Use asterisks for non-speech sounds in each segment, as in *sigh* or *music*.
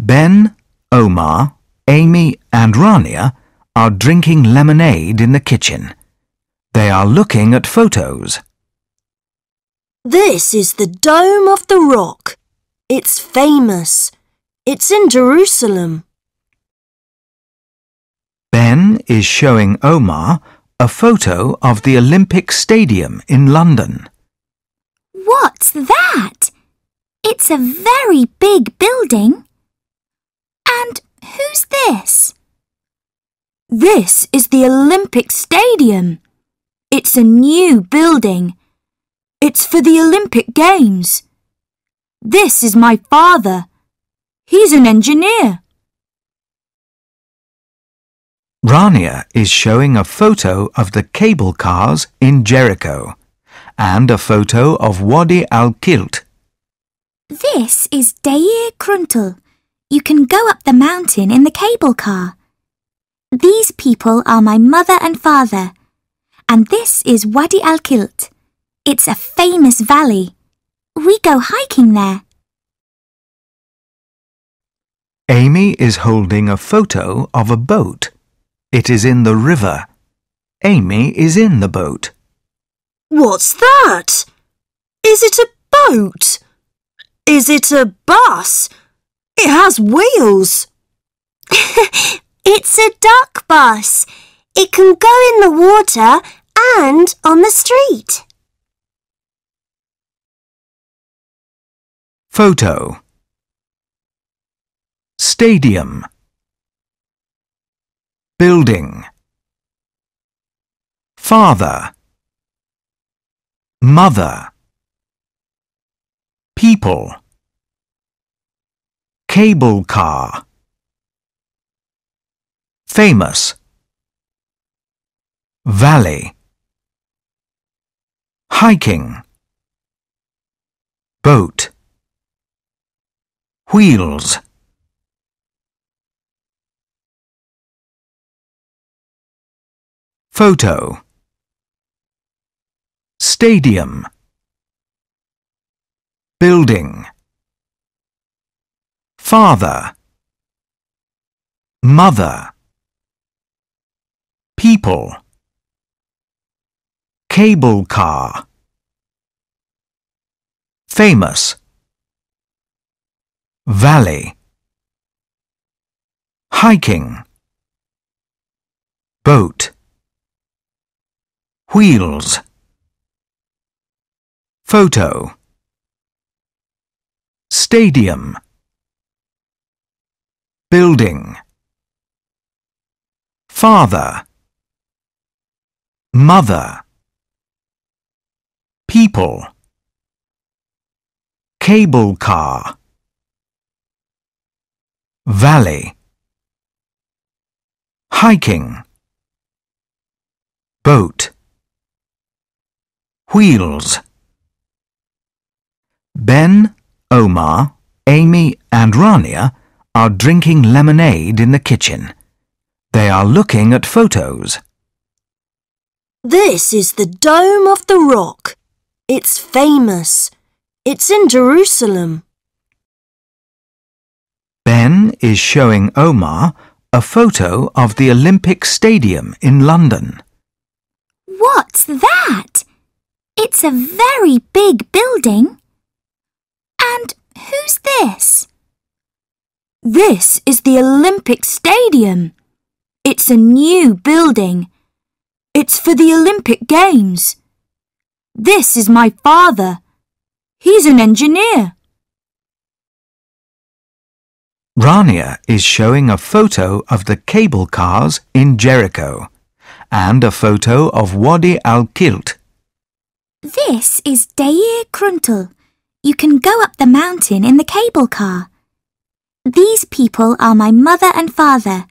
Ben, Omar, Amy and Rania are drinking lemonade in the kitchen. They are looking at photos. This is the Dome of the Rock. It's famous. It's in Jerusalem. Ben is showing Omar a photo of the Olympic Stadium in London. What's that? It's a very big building. Who's this? This is the Olympic Stadium. It's a new building. It's for the Olympic Games. This is my father. He's an engineer. Rania is showing a photo of the cable cars in Jericho and a photo of Wadi al-Kilt. This is Deir Kruntel. You can go up the mountain in the cable car. These people are my mother and father. And this is Wadi al-Kilt. It's a famous valley. We go hiking there. Amy is holding a photo of a boat. It is in the river. Amy is in the boat. What's that? Is it a boat? Is it a bus? It has wheels. *laughs* it's a duck bus. It can go in the water and on the street. Photo Stadium Building Father Mother People Cable car. Famous. Valley. Hiking. Boat. Wheels. Photo. Stadium. Building Father Mother People Cable car Famous Valley Hiking Boat Wheels Photo Stadium Building. Father. Mother. People. Cable car. Valley. Hiking. Boat. Wheels. Ben, Omar, Amy and Rania are drinking lemonade in the kitchen. They are looking at photos. This is the Dome of the Rock. It's famous. It's in Jerusalem. Ben is showing Omar a photo of the Olympic Stadium in London. What's that? It's a very big building. And who's this? This is the Olympic Stadium. It's a new building. It's for the Olympic Games. This is my father. He's an engineer. Rania is showing a photo of the cable cars in Jericho and a photo of Wadi al-Kilt. This is Deir Kruntel. You can go up the mountain in the cable car. These people are my mother and father.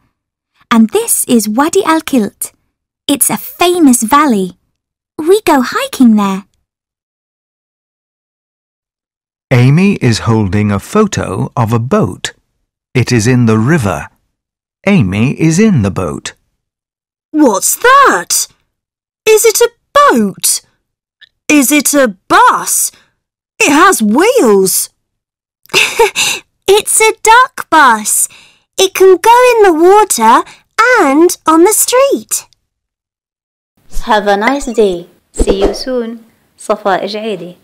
And this is Wadi al-Kilt. It's a famous valley. We go hiking there. Amy is holding a photo of a boat. It is in the river. Amy is in the boat. What's that? Is it a boat? Is it a bus? It has wheels. *laughs* It's a duck bus. It can go in the water and on the street. Have a nice day. See you soon. صفاء جعيدي